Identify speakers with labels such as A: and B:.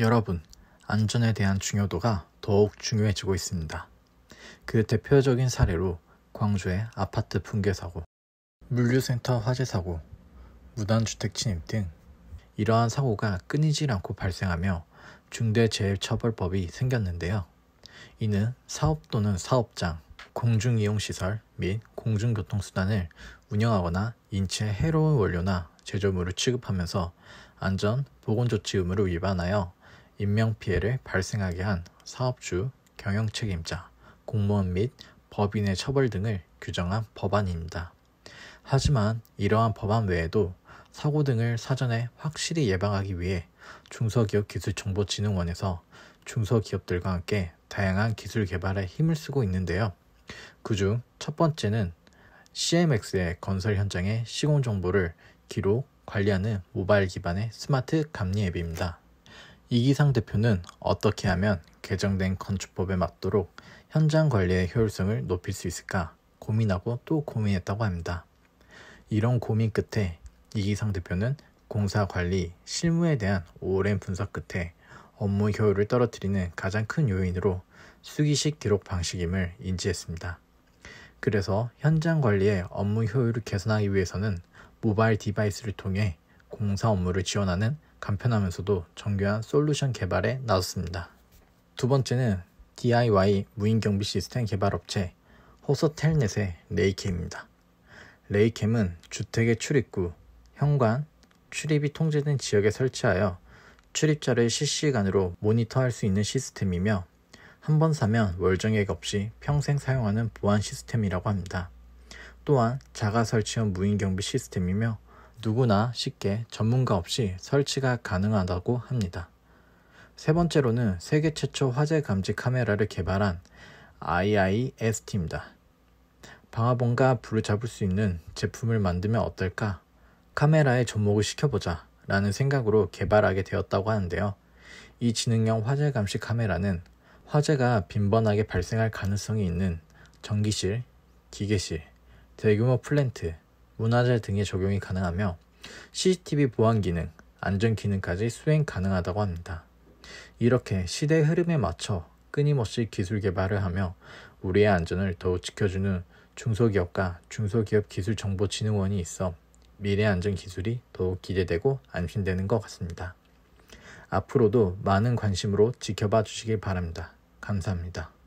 A: 여러분, 안전에 대한 중요도가 더욱 중요해지고 있습니다. 그 대표적인 사례로 광주의 아파트 붕괴 사고, 물류센터 화재 사고, 무단주택 침입 등 이러한 사고가 끊이질 않고 발생하며 중대재해처벌법이 생겼는데요. 이는 사업 또는 사업장, 공중이용시설 및 공중교통수단을 운영하거나 인체에 해로운 원료나 제조물을 취급하면서 안전 보건조치 의무를 위반하여 인명피해를 발생하게 한 사업주, 경영책임자, 공무원 및 법인의 처벌 등을 규정한 법안입니다. 하지만 이러한 법안 외에도 사고 등을 사전에 확실히 예방하기 위해 중소기업기술정보진흥원에서 중소기업들과 함께 다양한 기술 개발에 힘을 쓰고 있는데요. 그중 첫 번째는 CMX의 건설 현장의 시공 정보를 기록, 관리하는 모바일 기반의 스마트 감리 앱입니다. 이기상 대표는 어떻게 하면 개정된 건축법에 맞도록 현장 관리의 효율성을 높일 수 있을까 고민하고 또 고민했다고 합니다. 이런 고민 끝에 이기상 대표는 공사 관리, 실무에 대한 오랜 분석 끝에 업무 효율을 떨어뜨리는 가장 큰 요인으로 수기식 기록 방식임을 인지했습니다. 그래서 현장 관리의 업무 효율을 개선하기 위해서는 모바일 디바이스를 통해 공사 업무를 지원하는 간편하면서도 정교한 솔루션 개발에 나섰습니다. 두 번째는 DIY 무인경비 시스템 개발 업체 호서텔넷의 레이캠입니다. 레이캠은 주택의 출입구, 현관, 출입이 통제된 지역에 설치하여 출입자를 실시간으로 모니터할 수 있는 시스템이며 한 번 사면 월정액 없이 평생 사용하는 보안 시스템이라고 합니다. 또한 자가 설치형 무인경비 시스템이며 누구나 쉽게 전문가 없이 설치가 가능하다고 합니다. 세 번째로는 세계 최초 화재 감지 카메라를 개발한 IIST입니다. 방화범과 불을 잡을 수 있는 제품을 만들면 어떨까? 카메라에 접목을 시켜보자 라는 생각으로 개발하게 되었다고 하는데요. 이 지능형 화재 감시 카메라는 화재가 빈번하게 발생할 가능성이 있는 전기실, 기계실, 대규모 플랜트, 문화재 등의 적용이 가능하며 CCTV 보안 기능, 안전 기능까지 수행 가능하다고 합니다. 이렇게 시대의 흐름에 맞춰 끊임없이 기술 개발을 하며 우리의 안전을 더욱 지켜주는 중소기업과 중소기업 기술정보진흥원이 있어 미래 안전 기술이 더욱 기대되고 안심되는 것 같습니다. 앞으로도 많은 관심으로 지켜봐 주시길 바랍니다. 감사합니다.